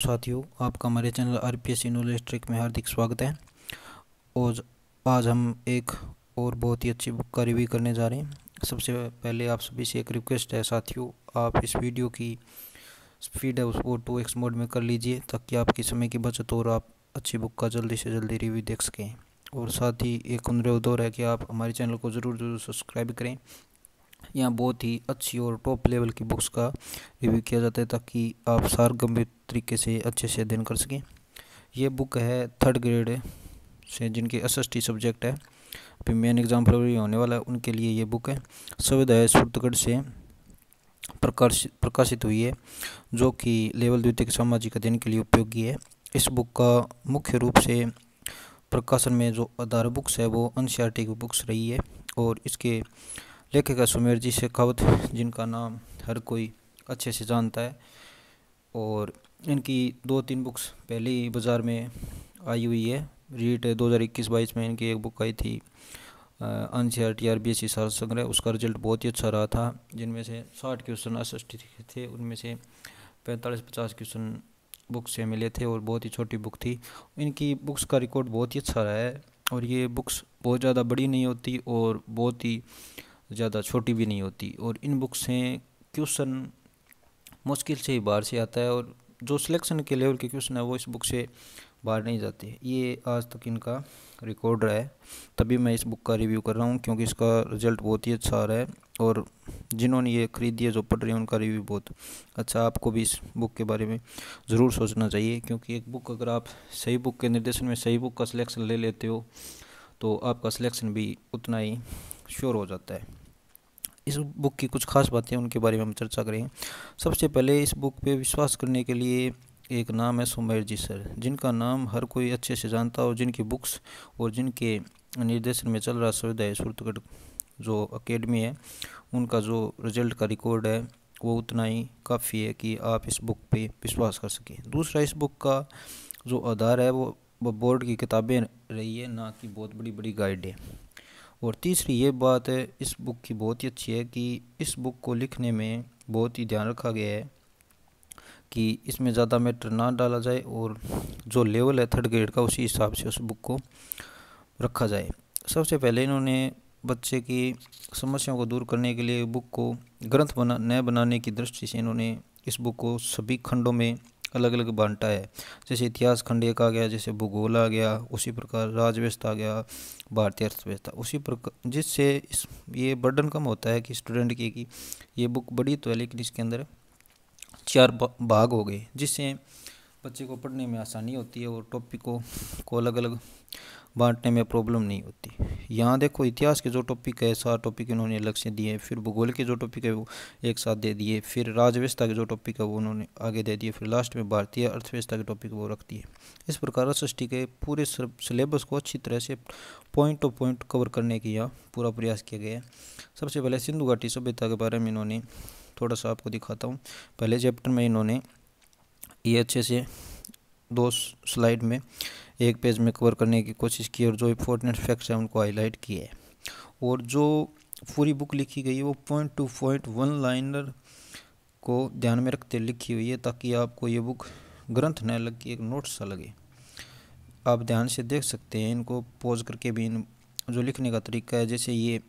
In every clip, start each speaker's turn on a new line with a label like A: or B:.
A: साथियों, आपका हमारे channel R P S knowledge trick में हार्दिक स्वागत है। और आज हम एक और बहुत ही अच्छी बुक का रिव्यू करने जा रहे हैं। सबसे पहले आप सभी से एक रिक्वेस्ट है, साथियों, आप इस वीडियो की स्पीड है उसको टू एक्स मोड में कर लीजिए, ताकि आपकी समय की बचत और आप अच्छी बुक का जल्दी से जल्दी रिव्यू देख सकें। और साथ ही एक अनुरोध और है कि आप हमारे चैनल को ज़रूर ज़रूर सब्सक्राइब करें। यहाँ बहुत ही अच्छी और टॉप लेवल की बुक्स का रिव्यू किया जाता है, ताकि आप सार गंभीर तरीके से अच्छे से अध्ययन कर सकें। ये बुक है थर्ड ग्रेड से जिनके एस सब्जेक्ट है। अभी मेन एग्ज़ाम फरवरी होने वाला है, उनके लिए ये बुक है। सविधाय सुरतगढ़ से प्रकाशित प्रकाशित हुई है, जो कि लेवल द्वितीय सामाजिक अध्ययन के लिए उपयोगी है। इस बुक का मुख्य रूप से प्रकाशन में जो आधार बुक्स है, वो एन की बुक्स रही है और इसके लेखिका सुमेर जी शेखावत, जिनका नाम हर कोई अच्छे से जानता है और इनकी दो तीन बुक्स पहले ही बाज़ार में आई हुई है। रीट दो हज़ार इक्कीस बाईस में इनकी एक बुक आई थी N C R T R B S C साल संग्रह। उसका रिज़ल्ट बहुत ही अच्छा रहा था, जिनमें से साठ क्वेश्चन असिस्ट थे। उनमें से पैंतालीस पचास क्वेश्चन बुक से मिले थे और बहुत ही छोटी बुक थी। इनकी बुक्स का रिकॉर्ड बहुत ही अच्छा रहा है और ये बुक्स बहुत ज़्यादा बड़ी नहीं होती और बहुत ही ज़्यादा छोटी भी नहीं होती। और इन बुक से क्वेश्चन मुश्किल से ही बाहर से आता है और जो सिलेक्शन के लेवल के क्वेश्चन है वो इस बुक से बाहर नहीं जाते ये आज तक इनका रिकॉर्ड रहा है। तभी मैं इस बुक का रिव्यू कर रहा हूँ क्योंकि इसका रिज़ल्ट बहुत ही अच्छा आ रहा है और जिन्होंने ये खरीदी है, जो पढ़ रहे हैं, उनका रिव्यू बहुत अच्छा आपको भी इस बुक के बारे में ज़रूर सोचना चाहिए क्योंकि एक बुक अगर आप सही बुक के निर्देशन में सही बुक का सिलेक्शन ले लेते हो तो आपका सिलेक्शन भी उतना ही श्योर हो जाता है। इस बुक की कुछ खास बातें उनके बारे में हम चर्चा करेंगे सबसे पहले इस बुक पे विश्वास करने के लिए एक नाम है सुमेर जी सर, जिनका नाम हर कोई अच्छे से जानता हो, जिनकी बुक्स और जिनके निर्देशन में चल रहा सुविधा सुरतगढ़ जो अकेडमी है, उनका जो रिज़ल्ट का रिकॉर्ड है, वो उतना ही काफ़ी है कि आप इस बुक पे विश्वास कर सकें। दूसरा, इस बुक का जो आधार है, वो बोर्ड की किताबें रही है, ना कि बहुत बड़ी बड़ी गाइड है। और तीसरी ये बात है, इस बुक की बहुत ही अच्छी है कि इस बुक को लिखने में बहुत ही ध्यान रखा गया है कि इसमें ज़्यादा मैटर ना डाला जाए और जो लेवल है थर्ड ग्रेड का उसी हिसाब से उस बुक को रखा जाए। सबसे पहले इन्होंने बच्चे की समस्याओं को दूर करने के लिए बुक को ग्रंथ बना नए बनाने की दृष्टि से इन्होंने इस बुक को सभी खंडों में अलग अलग बांटा है। जैसे इतिहास खंड एक आ गया, जैसे भूगोल आ गया, उसी प्रकार राजव्यवस्था आ गया, भारतीय अर्थव्यवस्था। उसी प्रकार, जिससे इस, ये बर्डन कम होता है कि स्टूडेंट की कि ये बुक बड़ी तो है, लेकिन इसके अंदर चार भाग हो गए, जिससे बच्चे को पढ़ने में आसानी होती है और टॉपिक को, को अलग अलग बांटने में प्रॉब्लम नहीं होती। यहाँ देखो इतिहास के जो टॉपिक है सात टॉपिक इन्होंने अलग से दिए फिर भूगोल के जो टॉपिक है वो एक साथ दे दिए फिर राजव्यवस्था के जो टॉपिक है वो उन्होंने आगे दे दिए फिर लास्ट में भारतीय अर्थव्यवस्था के टॉपिक वो रख दिए इस प्रकार सृष्टि के पूरे सिलेबस को अच्छी तरह से पॉइंट टू पॉइंट कवर करने की यहाँ पूरा प्रयास किया गया है। सबसे पहले सिंधु घाटी सभ्यता के बारे में इन्होंने थोड़ा सा आपको दिखाता हूँ। पहले चैप्टर में इन्होंने ये अच्छे से दो स्लाइड में एक पेज में कवर करने की कोशिश की और जो इम्पोर्टेंट फैक्ट्स हैं उनको हाईलाइट किए और जो पूरी बुक लिखी गई है वो point to point one liner को ध्यान में रखते लिखी हुई है ताकि आपको ये बुक ग्रंथ न लग, एक नोट सा लगे। आप ध्यान से देख सकते हैं, इनको पोज करके भी इन जो लिखने का तरीका है, जैसे ये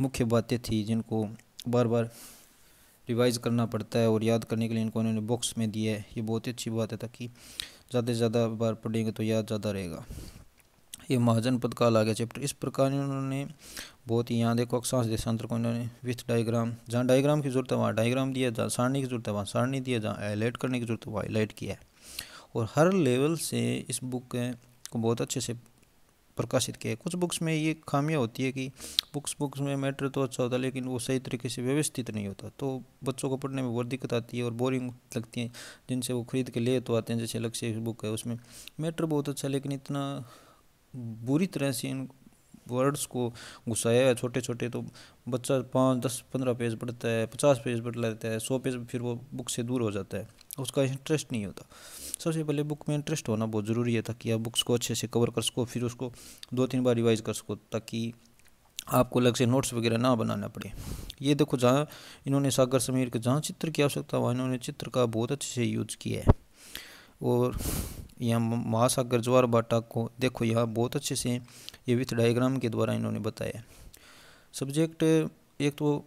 A: मुख्य बातें थी जिनको बार बार रिवाइज करना पड़ता है और याद करने के लिए इनको उन्होंने बुक्स में दिया है। ये बहुत ही अच्छी बात है ताकि ज़्यादा से ज़्यादा बार पढ़ेंगे तो याद ज़्यादा रहेगा। ये महाजन पद का अलग है चैप्टर इस प्रकार उन्होंने बहुत ही यहाँ देखो अक्षांश देशांतर को इन्होंने विथ डायग्राम जहाँ डायग्राम की ज़रूरत है, वहाँ डायग्राम दिया, जहाँ सारणी की ज़रूरत है, वहाँ सारणी दिया, जहाँ हाईलाइट करने की ज़रूरत है, वहाँ हाईलाइट किया है। और हर लेवल से इस बुक को बहुत अच्छे से प्रकाशित किया है। कुछ बुक्स में ये खामियाँ होती है कि बुक्स बुक्स में मैटर तो अच्छा होता है, लेकिन वो सही तरीके से व्यवस्थित नहीं होता। तो बच्चों को पढ़ने में बहुत दिक्कत आती है और बोरिंग लगती है, जिनसे वो खरीद के ले तो आते हैं, जैसे लक्ष्य बुक है, उसमें मैटर बहुत अच्छा लेकिन इतना बुरी तरह से इन वर्ड्स को घुसाया है छोटे छोटे तो बच्चा पाँच, दस, पंद्रह पेज पढ़ता है, पचास पेज पढ़ लेता है, सौ पेज फिर वो बुक से दूर हो जाता है। उसका इंटरेस्ट नहीं होता। सबसे पहले बुक में इंटरेस्ट होना बहुत ज़रूरी है ताकि आप बुक्स को अच्छे से कवर कर सको, फिर उसको दो तीन बार रिवाइज कर सको ताकि आपको अलग से नोट्स वगैरह ना बनाना पड़े। ये देखो जहाँ इन्होंने सागर समीर के जहाँ चित्र की आवश्यकता, वहाँ इन्होंने चित्र का बहुत अच्छे से यूज़ किया है। और यहाँ महासागर ज्वार बाटा को देखो यहाँ बहुत अच्छे से ये विथ डायग्राम के द्वारा इन्होंने बताया। सब्जेक्ट एक तो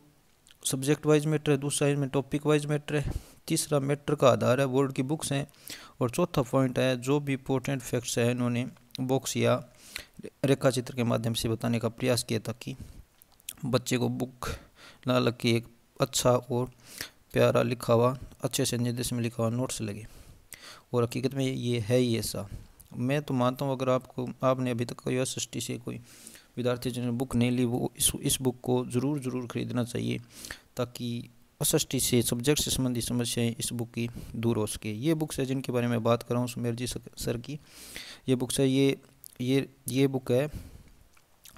A: सब्जेक्ट वाइज मैटर है, दूसरा इसमें टॉपिक वाइज मैटर है। तीसरा मैटर का आधार है, बोर्ड की बुक्स हैं। और चौथा पॉइंट है, जो भी इंपॉर्टेंट फैक्ट्स है, इन्होंने बॉक्स या रेखा चित्र के माध्यम से बताने का प्रयास किया ताकि बच्चे को बुक ना लग के एक अच्छा और प्यारा लिखा हुआ अच्छे से निर्देश में लिखा हुआ नोट्स लगे। और हकीकत में ये है ही ऐसा। मैं तो मानता हूँ, अगर आपको, आपने अभी तक एस से कोई विद्यार्थी जिन्होंने बुक नहीं ली, वो इस इस बुक को ज़रूर ज़रूर ख़रीदना चाहिए, ताकि एस से सब्जेक्ट से संबंधित समस्याएँ इस बुक की दूर हो सके। ये बुक्स है जिनके बारे में बात कर रहा हूँ, सुमेर जी सर की। ये बुक्स है, ये ये ये बुक है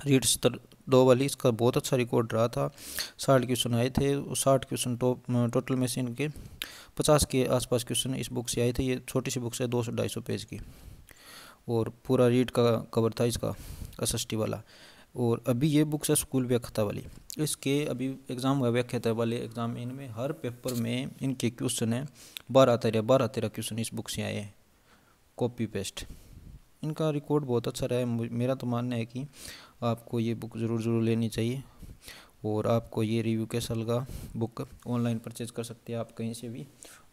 A: रीड स्तर दो वाली। इसका बहुत अच्छा रिकॉर्ड रहा था। साठ क्वेश्चन आए थे। साठ क्वेश्चन टोटल में से इनके पचास के आसपास क्वेश्चन इस बुक से आए थे। ये छोटी सी बुक्स है, दो सौ ढाई सौ पेज की। और पूरा रीड का कवर था इसका एस वाला। और अभी ये बुक्स है स्कूल व्याख्याता वाली। इसके अभी एग्ज़ाम हुआ व्याख्याता वाले एग्ज़ाम इनमें हर पेपर में इनके क्वेश्चन है। बारह तेरह बारह तेरह क्वेश्चन इस बुक से आए हैं। कॉपी पेस्ट इनका रिकॉर्ड बहुत अच्छा रहा है। मेरा तो मानना है कि आपको ये बुक ज़रूर ज़रूर लेनी चाहिए। और आपको ये रिव्यू कैसा लगा? बुक ऑनलाइन परचेज़ कर सकते हैं आप कहीं से भी,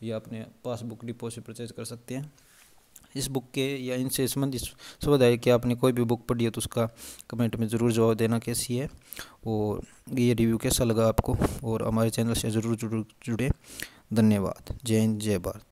A: या अपने पास बुक डिपो से परचेज़ कर सकते हैं। इस बुक के या इनसे संबंधित है कि आपने कोई भी बुक पढ़ी है तो उसका कमेंट में ज़रूर जवाब देना कैसी है। और ये रिव्यू कैसा लगा आपको? और हमारे चैनल से ज़रूर जुड़े। धन्यवाद। जय हिंद, जय भारत।